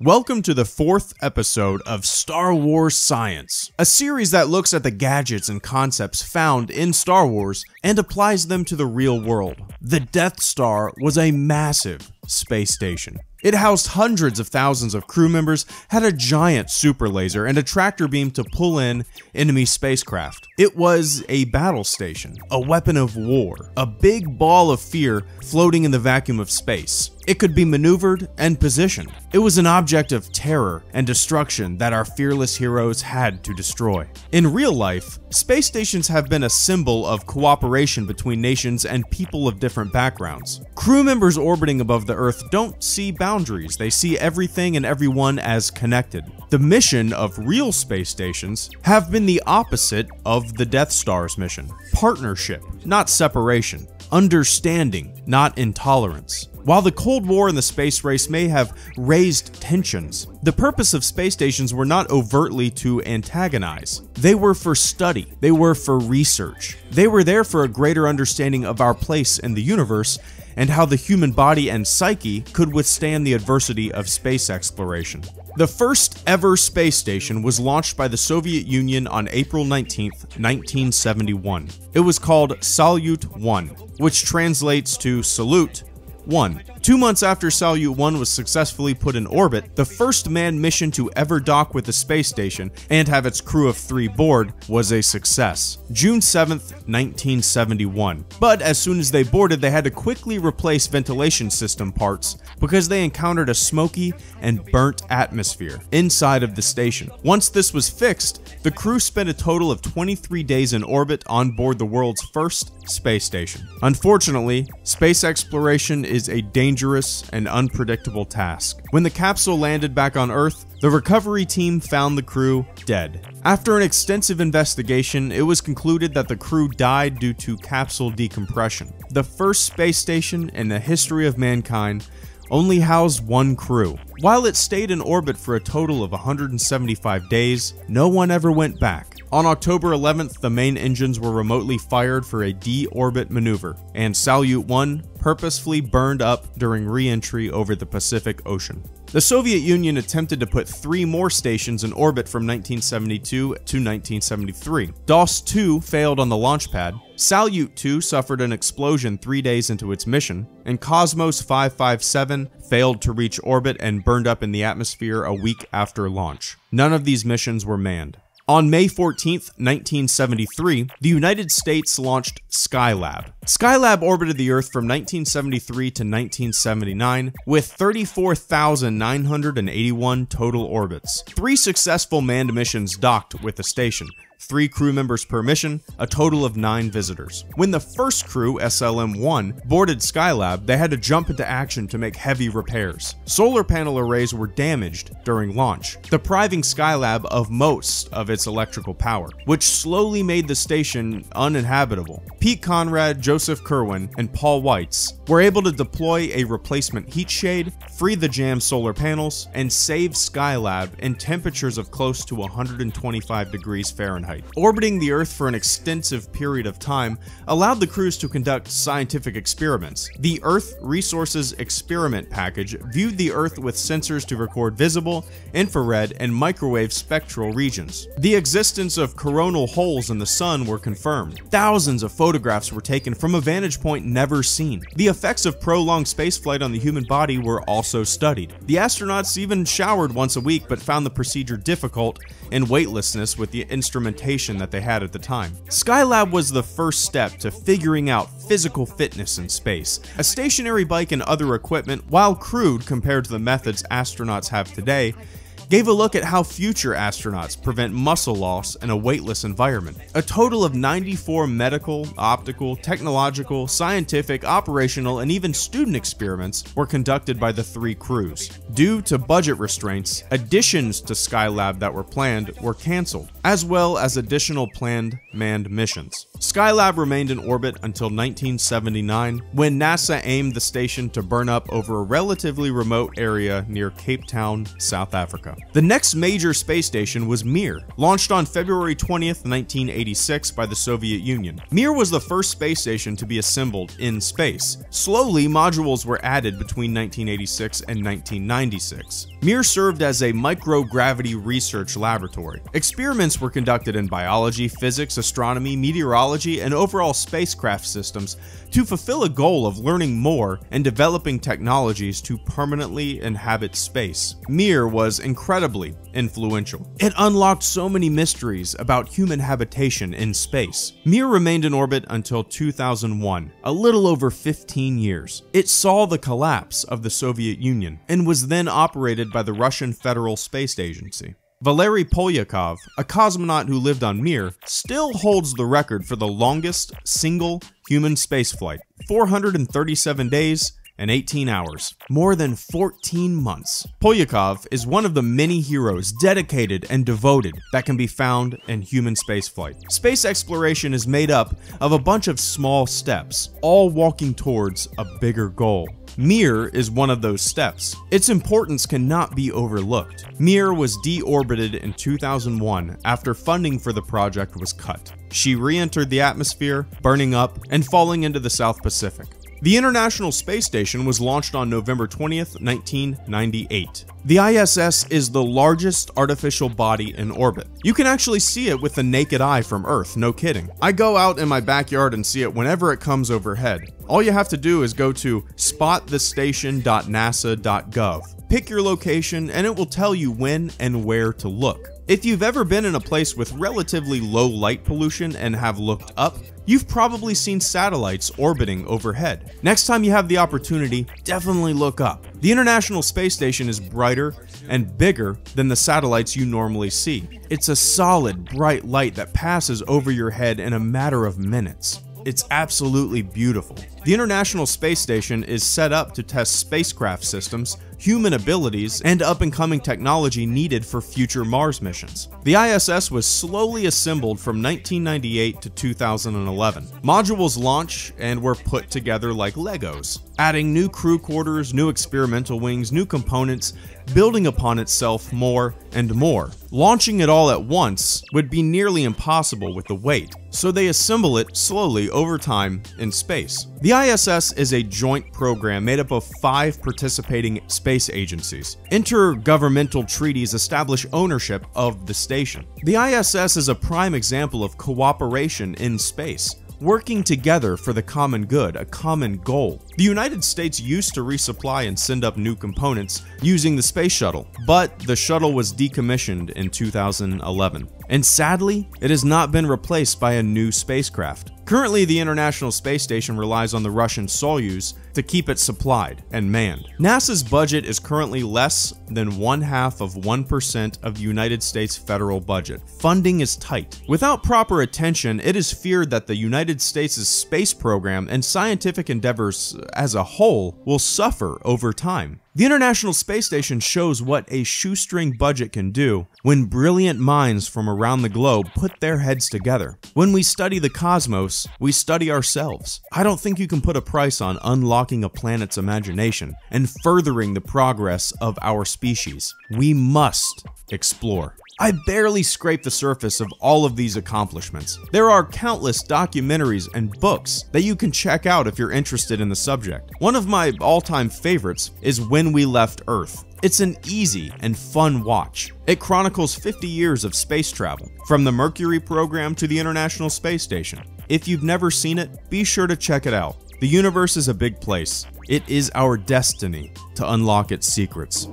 Welcome to the fourth episode of Star Wars Science, a series that looks at the gadgets and concepts found in Star Wars and applies them to the real world. The Death Star was a massive space station. It housed hundreds of thousands of crew members, had a giant super laser, and a tractor beam to pull in enemy spacecraft. It was a battle station, a weapon of war, a big ball of fear floating in the vacuum of space. It could be maneuvered and positioned. It was an object of terror and destruction that our fearless heroes had to destroy. In real life, space stations have been a symbol of cooperation between nations and people of different backgrounds. Crew members orbiting above the Earth don't see boundaries, they see everything and everyone as connected. The mission of real space stations have been the opposite of the Death Star's mission partnership, not separation understanding, not intolerance. While the Cold War and the space race may have raised tensions, the purpose of space stations were not overtly to antagonize. They were for study, they were for research. They were there for a greater understanding of our place in the universe and how the human body and psyche could withstand the adversity of space exploration. The first ever space station was launched by the Soviet Union on April 19, 1971. It was called Salyut 1, which translates to Salute 1. Two months after Salyut 1 was successfully put in orbit, the first manned mission to ever dock with the space station and have its crew of three board was a success. June 7, 1971. But as soon as they boarded, they had to quickly replace ventilation system parts because they encountered a smoky and burnt atmosphere inside of the station. Once this was fixed, the crew spent a total of 23 days in orbit on board the world's first space station. Unfortunately, space exploration is a dangerous and unpredictable task. When the capsule landed back on Earth, the recovery team found the crew dead. After an extensive investigation, it was concluded that the crew died due to capsule decompression. The first space station in the history of mankind only housed one crew. While it stayed in orbit for a total of 175 days, no one ever went back. On October 11th, the main engines were remotely fired for a de-orbit maneuver, and Salyut 1 purposefully burned up during re-entry over the Pacific Ocean. The Soviet Union attempted to put three more stations in orbit from 1972 to 1973. DOS-2 failed on the launch pad, Salyut 2 suffered an explosion three days into its mission, and Cosmos 557 failed to reach orbit and burned up in the atmosphere a week after launch. None of these missions were manned. On May 14, 1973, the United States launched Skylab. Skylab orbited the Earth from 1973 to 1979 with 34,981 total orbits. Three successful manned missions docked with the station, three crew members per mission, a total of nine visitors. When the first crew, SLM-1, boarded Skylab, they had to jump into action to make heavy repairs. Solar panel arrays were damaged during launch, depriving Skylab of most of its electrical power, which slowly made the station uninhabitable. Pete Conrad, Joseph Kerwin, and Paul Weitz were able to deploy a replacement heat shade, free the jammed solar panels, and save Skylab in temperatures of close to 125 degrees Fahrenheit. Fahrenheit. Orbiting the Earth for an extensive period of time allowed the crews to conduct scientific experiments. The Earth Resources Experiment Package viewed the Earth with sensors to record visible, infrared, and microwave spectral regions. The existence of coronal holes in the sun were confirmed. Thousands of photographs were taken from a vantage point never seen. The effects of prolonged spaceflight on the human body were also studied. The astronauts even showered once a week but found the procedure difficult and weightlessness with the instrumentation that they had at the time. Skylab was the first step to figuring out physical fitness in space. A stationary bike and other equipment, while crude compared to the methods astronauts have today, gave a look at how future astronauts prevent muscle loss in a weightless environment. A total of 94 medical, optical, technological, scientific, operational, and even student experiments were conducted by the three crews. Due to budget restraints, additions to Skylab that were planned were cancelled, as well as additional planned manned missions. Skylab remained in orbit until 1979 when NASA aimed the station to burn up over a relatively remote area near Cape Town, South Africa. The next major space station was Mir, launched on February 20th, 1986 by the Soviet Union. Mir was the first space station to be assembled in space. Slowly, modules were added between 1986 and 1996. Mir served as a microgravity research laboratory. Experiments were conducted in biology, physics, astronomy, meteorology, and overall spacecraft systems to fulfill a goal of learning more and developing technologies to permanently inhabit space. Mir was incredibly influential. It unlocked so many mysteries about human habitation in space. Mir remained in orbit until 2001, a little over 15 years. It saw the collapse of the Soviet Union and was then operated by the Russian Federal Space Agency. Valery Polyakov, a cosmonaut who lived on Mir, still holds the record for the longest single human spaceflight 437 days and 18 hours, more than 14 months. Polyakov is one of the many heroes dedicated and devoted that can be found in human spaceflight. Space exploration is made up of a bunch of small steps, all walking towards a bigger goal. Mir is one of those steps. Its importance cannot be overlooked. Mir was deorbited in 2001 after funding for the project was cut. She re-entered the atmosphere, burning up, and falling into the South Pacific. The International Space Station was launched on November 20th, 1998. The ISS is the largest artificial body in orbit. You can actually see it with the naked eye from Earth, no kidding. I go out in my backyard and see it whenever it comes overhead. All you have to do is go to spotthestation.nasa.gov. Pick your location and it will tell you when and where to look. If you've ever been in a place with relatively low light pollution and have looked up, you've probably seen satellites orbiting overhead. Next time you have the opportunity, definitely look up. The International Space Station is brighter and bigger than the satellites you normally see. It's a solid, bright light that passes over your head in a matter of minutes. It's absolutely beautiful. The International Space Station is set up to test spacecraft systems, human abilities, and up-and-coming technology needed for future Mars missions. The ISS was slowly assembled from 1998 to 2011. Modules launch and were put together like Legos, adding new crew quarters, new experimental wings, new components, building upon itself more and more. Launching it all at once would be nearly impossible with the weight, so they assemble it slowly over time in space. The ISS is a joint program made up of five participating space agencies. Intergovernmental treaties establish ownership of the station. The ISS is a prime example of cooperation in space working together for the common good, a common goal. The United States used to resupply and send up new components using the space shuttle, but the shuttle was decommissioned in 2011. And sadly, it has not been replaced by a new spacecraft. Currently, the International Space Station relies on the Russian Soyuz to keep it supplied and manned. NASA's budget is currently less than one half of 1% of the United States federal budget. Funding is tight. Without proper attention, it is feared that the United States' space program and scientific endeavors as a whole will suffer over time. The International Space Station shows what a shoestring budget can do when brilliant minds from around the globe put their heads together. When we study the cosmos, we study ourselves. I don't think you can put a price on unlocking a planet's imagination and furthering the progress of our species. We must explore. I barely scraped the surface of all of these accomplishments. There are countless documentaries and books that you can check out if you're interested in the subject. One of my all-time favorites is When We Left Earth. It's an easy and fun watch. It chronicles 50 years of space travel, from the Mercury program to the International Space Station. If you've never seen it, be sure to check it out. The universe is a big place. It is our destiny to unlock its secrets.